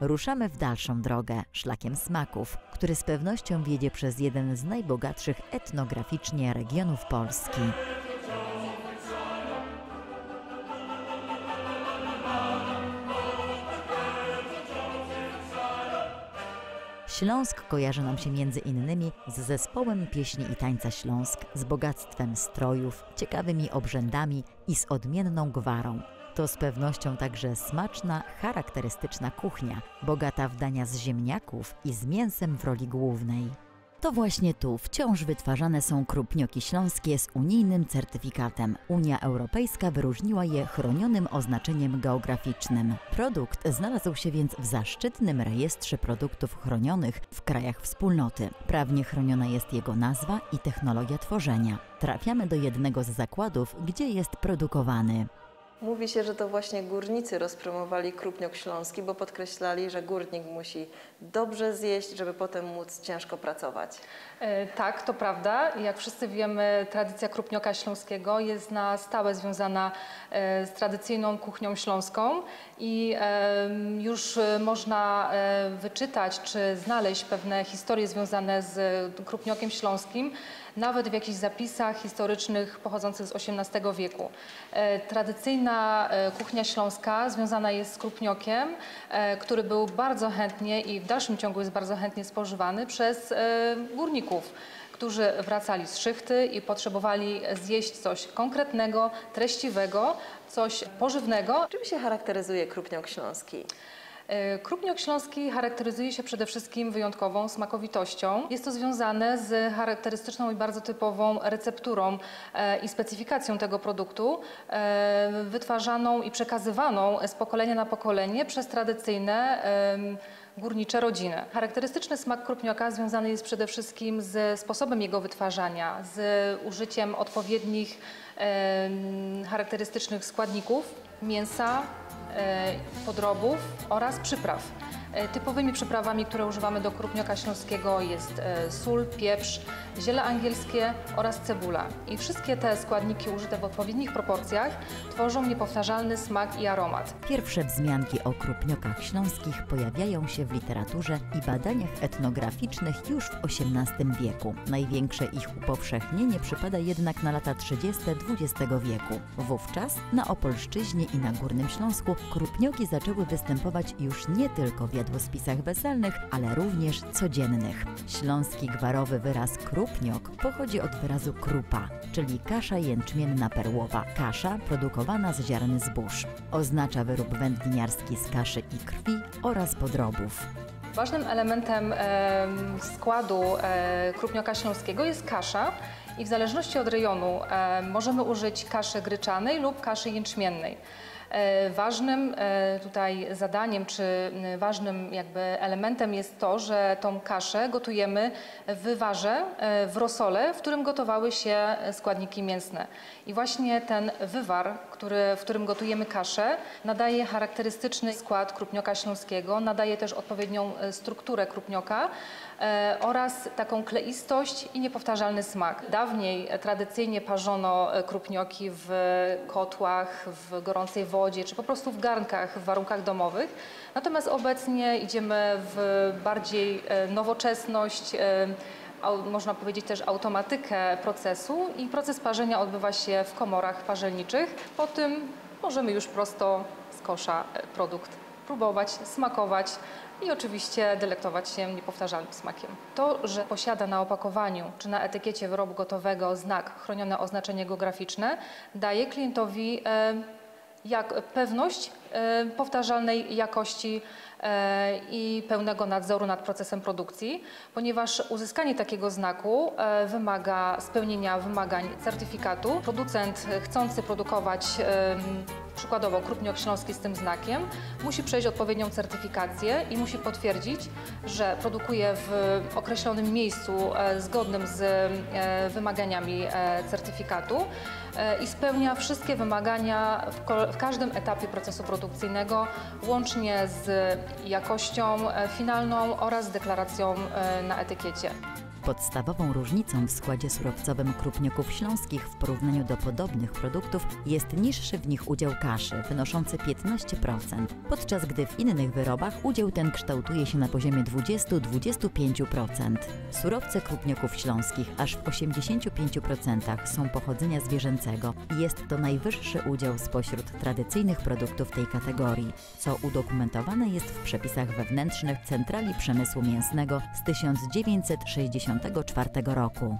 ruszamy w dalszą drogę, szlakiem smaków, który z pewnością wiedzie przez jeden z najbogatszych etnograficznie regionów Polski. Śląsk kojarzy nam się między innymi z zespołem pieśni i tańca Śląsk, z bogactwem strojów, ciekawymi obrzędami i z odmienną gwarą. To z pewnością także smaczna, charakterystyczna kuchnia, bogata w dania z ziemniaków i z mięsem w roli głównej. To właśnie tu wciąż wytwarzane są krupnioki śląskie z unijnym certyfikatem. Unia Europejska wyróżniła je chronionym oznaczeniem geograficznym. Produkt znalazł się więc w zaszczytnym rejestrze produktów chronionych w krajach wspólnoty. Prawnie chroniona jest jego nazwa i technologia tworzenia. Trafiamy do jednego z zakładów, gdzie jest produkowany. Mówi się, że to właśnie górnicy rozpromowali krupniok śląski, bo podkreślali, że górnik musi dobrze zjeść, żeby potem móc ciężko pracować. E, Tak, to prawda. Jak wszyscy wiemy, tradycja krupnioka śląskiego jest na stałe związana e, z tradycyjną kuchnią śląską i już e, można wyczytać czy znaleźć pewne historie związane z krupniokiem śląskim, nawet w jakichś zapisach historycznych pochodzących z XVIII wieku. E, E, kuchnia śląska związana jest z krupniokiem, e, który był bardzo chętnie i w dalszym ciągu jest bardzo chętnie spożywany przez e, górników którzy wracali z szychty i potrzebowali zjeść coś konkretnego, treściwego, coś pożywnego. Czym się charakteryzuje krupniok śląski? E, Krupniok śląski charakteryzuje się przede wszystkim wyjątkową smakowitością. Jest to związane z charakterystyczną i bardzo typową recepturą e, i specyfikacją tego produktu, e, wytwarzaną i przekazywaną z pokolenia na pokolenie przez tradycyjne górnicze rodziny. Charakterystyczny smak krupnioka związany jest przede wszystkim ze sposobem jego wytwarzania, z użyciem odpowiednich charakterystycznych składników mięsa, e, podrobów oraz przypraw. E, Typowymi przyprawami, które używamy do krupnioka śląskiego jest e, sól, pieprz, ziele angielskie oraz cebula. I wszystkie te składniki użyte w odpowiednich proporcjach tworzą niepowtarzalny smak i aromat. Pierwsze wzmianki o krupniokach śląskich pojawiają się w literaturze i badaniach etnograficznych już w XVIII wieku. Największe ich upowszechnienie przypada jednak na lata 30. XX wieku. Wówczas na Opolszczyźnie i na Górnym Śląsku krupnioki zaczęły występować już nie tylko w jadłospisach weselnych, ale również codziennych. Śląski gwarowy wyraz krupniok pochodzi od wyrazu krupa, czyli kasza jęczmienna perłowa. Kasza produkowana z ziaren zbóż. Oznacza wyrób wędliniarski z kaszy i krwi oraz podrobów. Ważnym elementem em, składu e, krupnioka śląskiego jest kasza i w zależności od rejonu e, możemy użyć kaszy gryczanej lub kaszy jęczmiennej. E, Ważnym e, tutaj zadaniem czy ważnym jakby elementem jest to, że tą kaszę gotujemy w wywarze, e, w rosole, w którym gotowały się składniki mięsne. I właśnie ten wywar, który, w którym gotujemy kaszę, nadaje charakterystyczny skład krupnioka śląskiego, nadaje też odpowiednią strukturę krupnioka oraz taką kleistość i niepowtarzalny smak. Dawniej tradycyjnie parzono krupnioki w kotłach, w gorącej wodzie, czy po prostu w garnkach w warunkach domowych. Natomiast obecnie idziemy w bardziej e, nowoczesność, e, można powiedzieć też automatykę procesu i proces parzenia odbywa się w komorach parzelniczych. Po tym możemy już prosto z kosza e, produkt próbować, smakować i oczywiście delektować się niepowtarzalnym smakiem. To, że posiada na opakowaniu czy na etykiecie wyrobu gotowego znak chronione oznaczenie geograficzne, daje klientowi jak pewność e, powtarzalnej jakości e, i pełnego nadzoru nad procesem produkcji, ponieważ uzyskanie takiego znaku e, wymaga spełnienia wymagań certyfikatu. Producent chcący produkować przykładowo krupniok śląski z tym znakiem, musi przejść odpowiednią certyfikację i musi potwierdzić, że produkuje w określonym miejscu e, zgodnym z e, wymaganiami e, certyfikatu i spełnia wszystkie wymagania w, każdym etapie procesu produkcyjnego, łącznie z jakością finalną oraz deklaracją na etykiecie. Podstawową różnicą w składzie surowcowym krupnioków śląskich w porównaniu do podobnych produktów jest niższy w nich udział kaszy, wynoszący 15%, podczas gdy w innych wyrobach udział ten kształtuje się na poziomie 20-25%. Surowce krupnioków śląskich aż w 85% są pochodzenia zwierzęcego i jest to najwyższy udział spośród tradycyjnych produktów tej kategorii, co udokumentowane jest w przepisach wewnętrznych Centrali Przemysłu Mięsnego z 1964 roku.